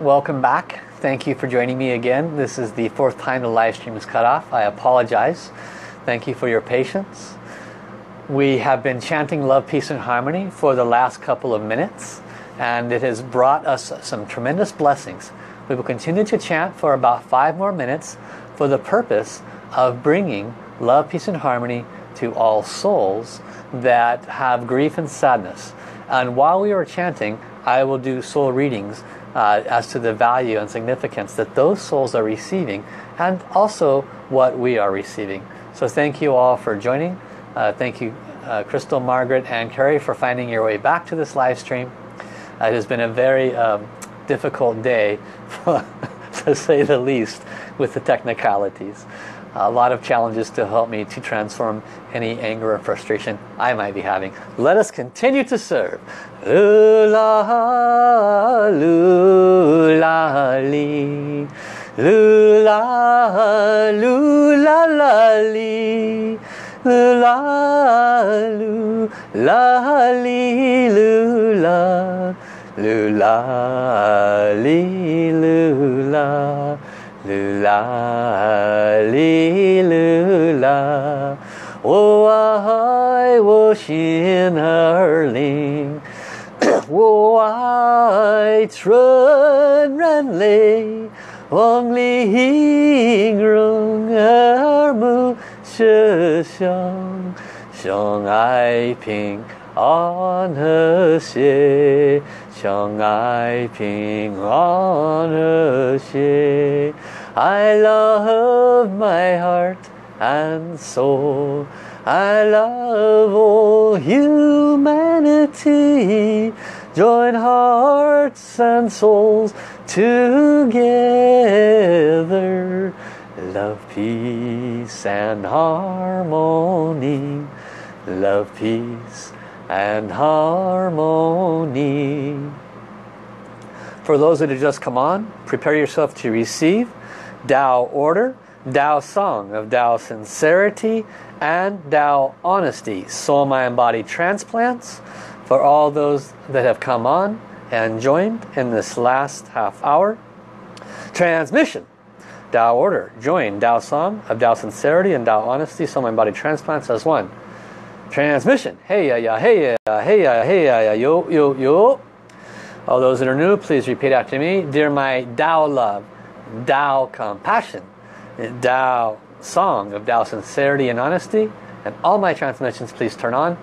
welcome back. Thank you for joining me again. This is the fourth time the live stream is cut off. I apologize. Thank you for your patience. We have been chanting love, peace and harmony for the last couple of minutes and it has brought us some tremendous blessings. We will continue to chant for about five more minutes for the purpose of bringing love, peace and harmony to all souls that have grief and sadness. And while we are chanting, I will do soul readings uh, as to the value and significance that those souls are receiving and also what we are receiving. So thank you all for joining. Uh, thank you uh, Crystal, Margaret and Carrie for finding your way back to this live stream. it has been a very um, difficult day to say the least with the technicalities. A lot of challenges to help me to transform any anger or frustration I might be having. Let us continue to serve. Lula, la, lula, li, lula. Lula, li, lula. Lula, li, lula. 我爱我心儿灵，我爱纯然泪，望你音容耳目摄香，相爱平安和谐，相爱平安和谐。 I love my heart and soul. I love all humanity. Join hearts and souls together. Love, peace and harmony. Love, peace and harmony. For those that have just come on, prepare yourself to receive Tao order, Tao song of Tao sincerity, and Tao honesty, soul, mind, body transplants for all those that have come on and joined in this last half hour. Transmission, Tao order, join Tao song of Tao sincerity and Tao honesty, soul, mind, body transplants as one. Transmission, hey ya ya, hey ya, hey ya, hey ya, yo yo yo. All those that are new, please repeat after me. Dear my Tao love, Tao compassion, Tao song of Tao sincerity and honesty, and all my transmissions please turn on.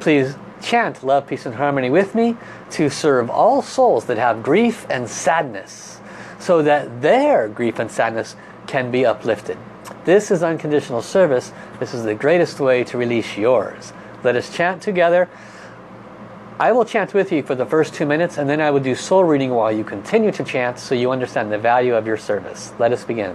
Please chant love, peace and harmony with me to serve all souls that have grief and sadness so that their grief and sadness can be uplifted. This is unconditional service. This is the greatest way to release yours. Let us chant together. I will chant with you for the first two minutes and then I will do soul reading while you continue to chant so you understand the value of your service. Let us begin.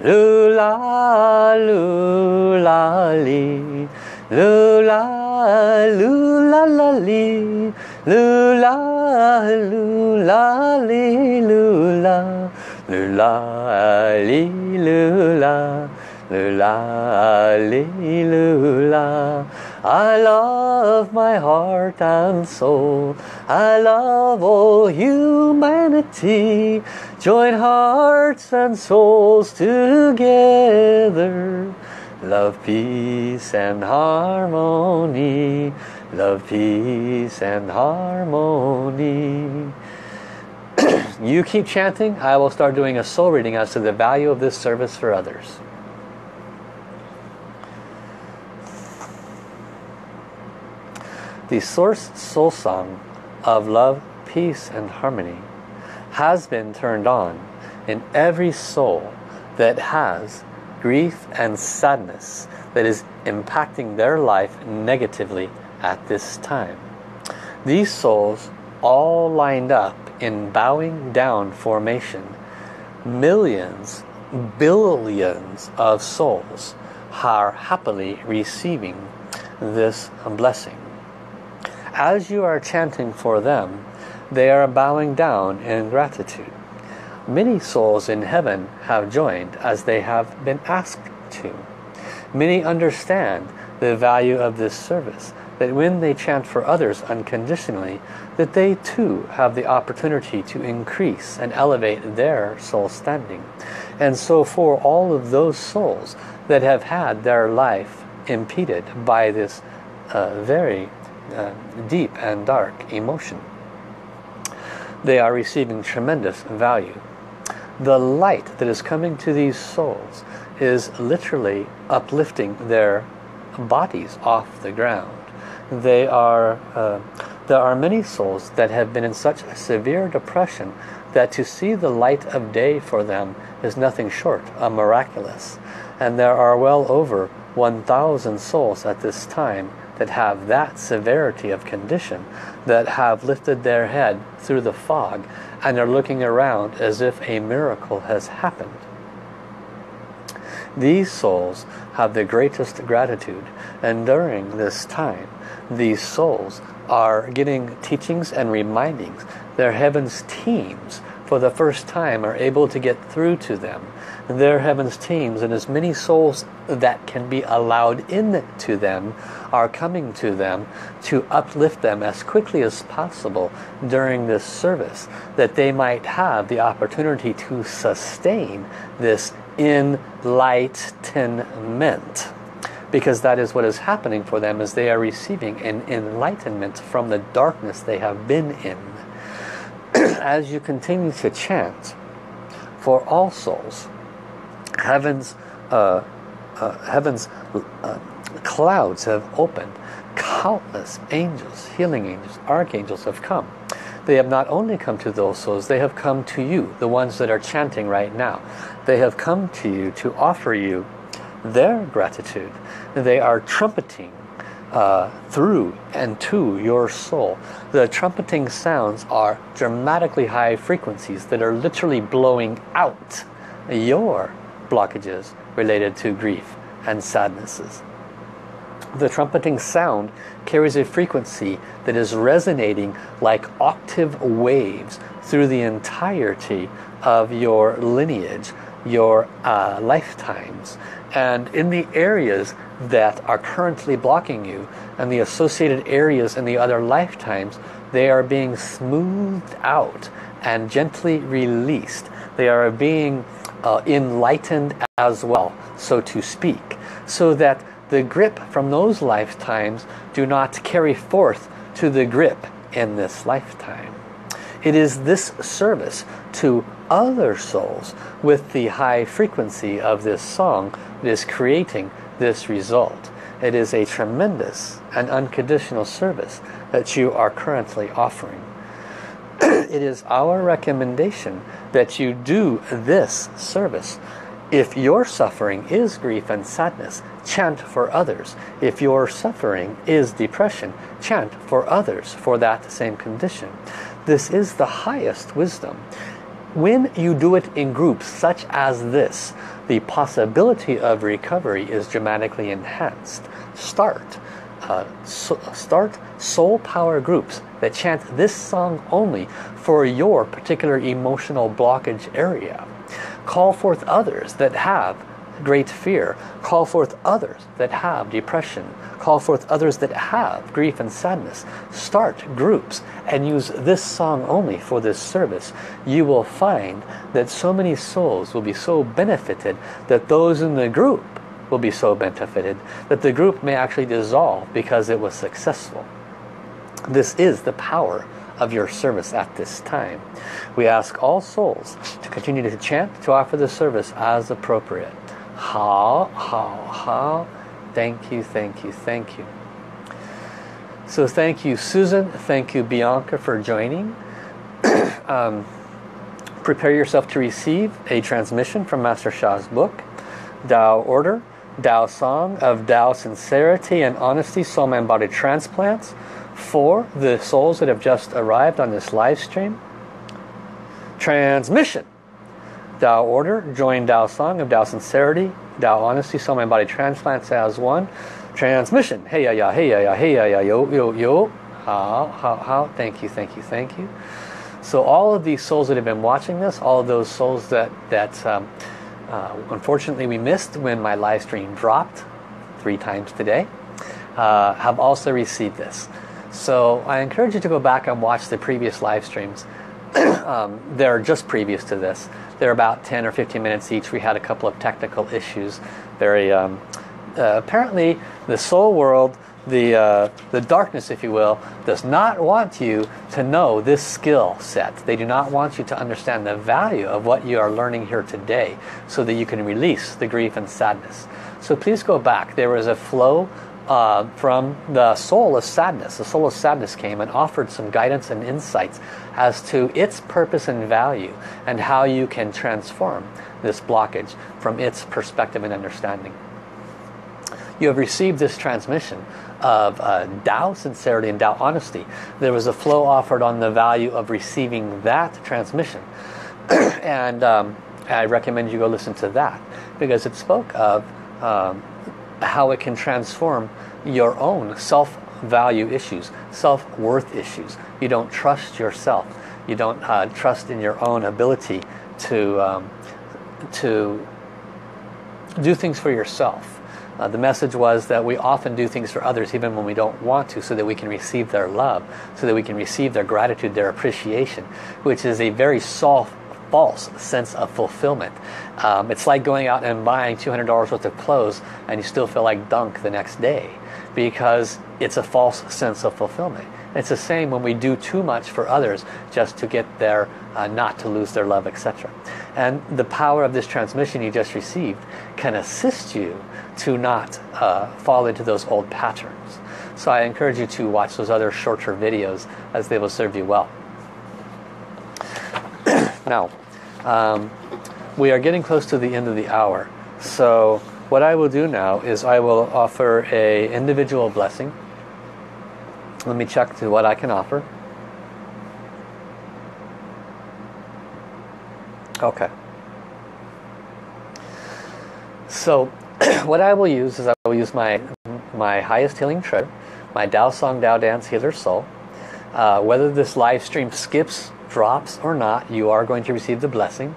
Lula, lula, li. Lula, lula, la, li. Lula, lula, li, lula. Lula, li, lula. Lula, li, lula. I love my heart and soul. I love all humanity. Join hearts and souls together. Love, peace and harmony. Love, peace and harmony. you keep chanting. I will start doing a soul reading as to the value of this service for others. The source soul song of love, peace and harmony has been turned on in every soul that has grief and sadness that is impacting their life negatively at this time. These souls all lined up in bowing down formation. Millions, billions of souls are happily receiving this blessing. As you are chanting for them, they are bowing down in gratitude. Many souls in heaven have joined as they have been asked to. Many understand the value of this service. that when they chant for others unconditionally, that they too have the opportunity to increase and elevate their soul standing. And so for all of those souls that have had their life impeded by this uh, very uh, deep and dark emotion, they are receiving tremendous value. The light that is coming to these souls is literally uplifting their bodies off the ground. They are, uh, there are many souls that have been in such severe depression that to see the light of day for them is nothing short of miraculous. And there are well over 1,000 souls at this time that have that severity of condition that have lifted their head through the fog and are looking around as if a miracle has happened. These souls have the greatest gratitude and during this time these souls are getting teachings and remindings. Their heavens teams for the first time are able to get through to them. Their heavens teams and as many souls that can be allowed in to them are coming to them to uplift them as quickly as possible during this service that they might have the opportunity to sustain this enlightenment because that is what is happening for them as they are receiving an enlightenment from the darkness they have been in as you continue to chant for all souls heaven's uh, uh, heaven's uh, clouds have opened countless angels healing angels archangels have come they have not only come to those souls, they have come to you, the ones that are chanting right now. They have come to you to offer you their gratitude. They are trumpeting uh, through and to your soul. The trumpeting sounds are dramatically high frequencies that are literally blowing out your blockages related to grief and sadnesses the trumpeting sound carries a frequency that is resonating like octave waves through the entirety of your lineage, your uh, lifetimes. And in the areas that are currently blocking you and the associated areas in the other lifetimes, they are being smoothed out and gently released. They are being uh, enlightened as well, so to speak, so that the grip from those lifetimes do not carry forth to the grip in this lifetime. It is this service to other souls with the high frequency of this song is creating this result. It is a tremendous and unconditional service that you are currently offering. it is our recommendation that you do this service if your suffering is grief and sadness, chant for others. If your suffering is depression, chant for others for that same condition. This is the highest wisdom. When you do it in groups such as this, the possibility of recovery is dramatically enhanced. Start. Uh, so start soul power groups that chant this song only for your particular emotional blockage area. Call forth others that have great fear. Call forth others that have depression. Call forth others that have grief and sadness. Start groups and use this song only for this service. You will find that so many souls will be so benefited that those in the group will be so benefited that the group may actually dissolve because it was successful. This is the power of your service at this time. We ask all souls to continue to chant, to offer the service as appropriate. How, how, how. Thank you, thank you, thank you. So thank you, Susan. Thank you, Bianca, for joining. um, prepare yourself to receive a transmission from Master Sha's book, Tao Order, Tao Song of Tao Sincerity and Honesty, Soul Mind Body Transplants for the souls that have just arrived on this live stream. Transmission. Tao Order, join Tao Song of Tao Sincerity, Tao Honesty, Soul Mind Body Transplants as one. Transmission. Hey ya ya, hey ya ya, hey ya ya, yo yo yo. How, how, how. Thank you, thank you, thank you. So all of these souls that have been watching this, all of those souls that, that um, uh, unfortunately we missed when my live stream dropped three times today. uh, have also received this. So I encourage you to go back and watch the previous live streams. Um, they're just previous to this. They're about 10 or 15 minutes each. We had a couple of technical issues. Very um, uh, apparently the soul world, the uh, the darkness, if you will, does not want you to know this skill set. They do not want you to understand the value of what you are learning here today, so that you can release the grief and sadness. So please go back. There was a flow uh, from the soul of sadness. The soul of sadness came and offered some guidance and insights as to its purpose and value and how you can transform this blockage from its perspective and understanding. You have received this transmission of uh, Tao sincerity and Tao honesty. There was a flow offered on the value of receiving that transmission. and um, I recommend you go listen to that because it spoke of um, how it can transform your own self-value issues, self-worth issues. You don't trust yourself. You don't uh, trust in your own ability to, um, to do things for yourself. Uh, the message was that we often do things for others even when we don't want to so that we can receive their love, so that we can receive their gratitude, their appreciation, which is a very soft false sense of fulfillment. Um, it's like going out and buying $200 worth of clothes and you still feel like dunk the next day because it's a false sense of fulfillment. It's the same when we do too much for others just to get their, uh, not to lose their love, etc. And the power of this transmission you just received can assist you to not uh, fall into those old patterns. So I encourage you to watch those other shorter videos as they will serve you well. Now, um, we are getting close to the end of the hour. So what I will do now is I will offer a individual blessing. Let me check to what I can offer. Okay. So what I will use is I will use my my highest healing treasure, my Dao Song Dao Dance Healer Soul. Uh, whether this live stream skips drops or not, you are going to receive the blessing.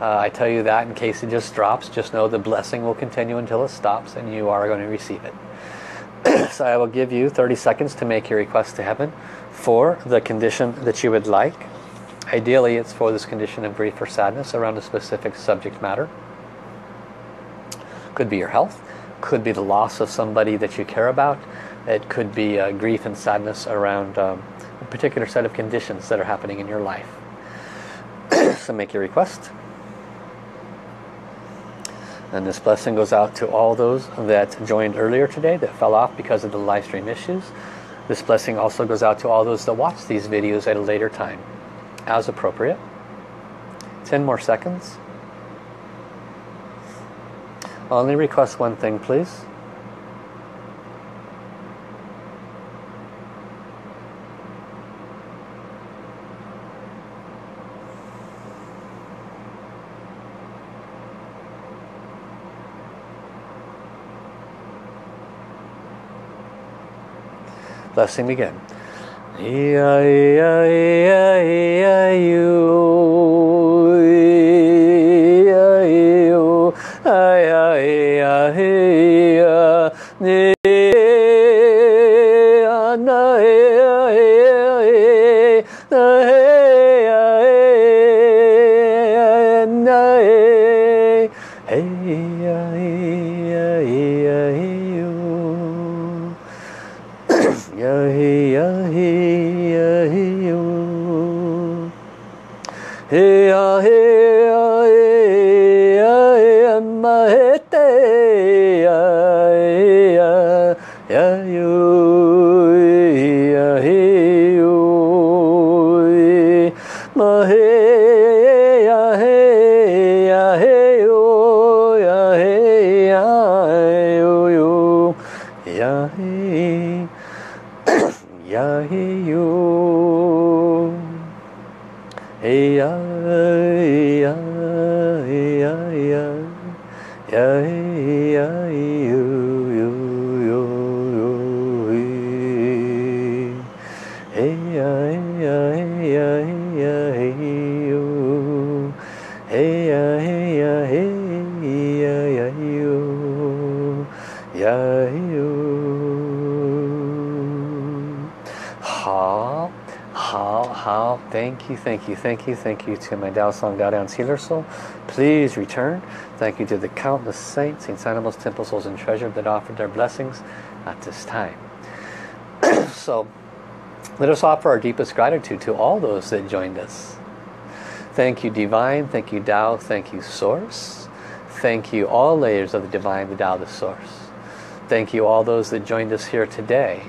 Uh, I tell you that in case it just drops, just know the blessing will continue until it stops and you are going to receive it. so I will give you 30 seconds to make your request to heaven for the condition that you would like. Ideally, it's for this condition of grief or sadness around a specific subject matter. Could be your health, could be the loss of somebody that you care about. It could be uh, grief and sadness around um, particular set of conditions that are happening in your life. so make your request. And this blessing goes out to all those that joined earlier today that fell off because of the live stream issues. This blessing also goes out to all those that watch these videos at a later time, as appropriate. 10 more seconds. Only request one thing, please. Blessing begin. how thank you thank you thank you thank you to my Dao Song Dao Dance healer soul. Please return. Thank you to the countless saints saints animals temple souls and treasure that offered their blessings at this time. So let us offer our deepest gratitude to all those that joined us. Thank you divine. Thank you Tao. Thank you source. Thank you all layers of the divine the Tao the source. Thank you all those that joined us here today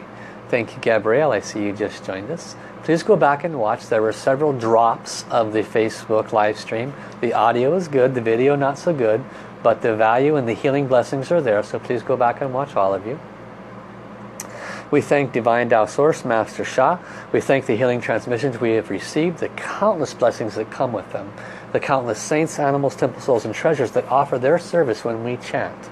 thank you Gabrielle I see you just joined us please go back and watch. There were several drops of the Facebook live stream. The audio is good, the video not so good, but the value and the healing blessings are there, so please go back and watch all of you. We thank Divine Tao Source, Master Sha. We thank the healing transmissions we have received, the countless blessings that come with them, the countless saints, animals, temple souls, and treasures that offer their service when we chant.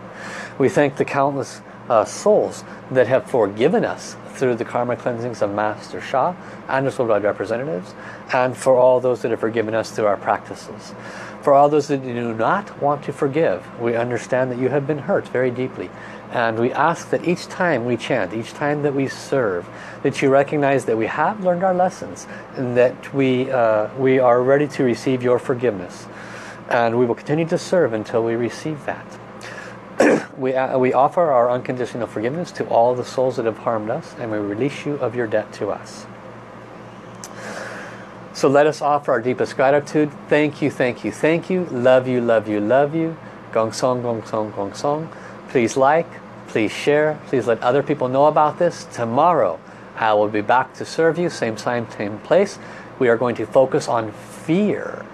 We thank the countless uh, souls that have forgiven us through the karma cleansings of Master Sha and his worldwide representatives and for all those that have forgiven us through our practices. For all those that do not want to forgive, we understand that you have been hurt very deeply and we ask that each time we chant, each time that we serve, that you recognize that we have learned our lessons and that we, uh, we are ready to receive your forgiveness. And we will continue to serve until we receive that. we, uh, we offer our unconditional forgiveness to all the souls that have harmed us and we release you of your debt to us. So let us offer our deepest gratitude. Thank you, thank you, thank you. Love you, love you, love you. Gong song, gong song, gong song. Please like, please share, please let other people know about this. Tomorrow I will be back to serve you, same time, same place. We are going to focus on fear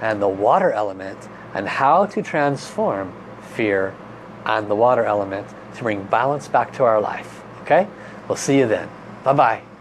and the water element and how to transform fear and the water element to bring balance back to our life. Okay? We'll see you then. Bye-bye.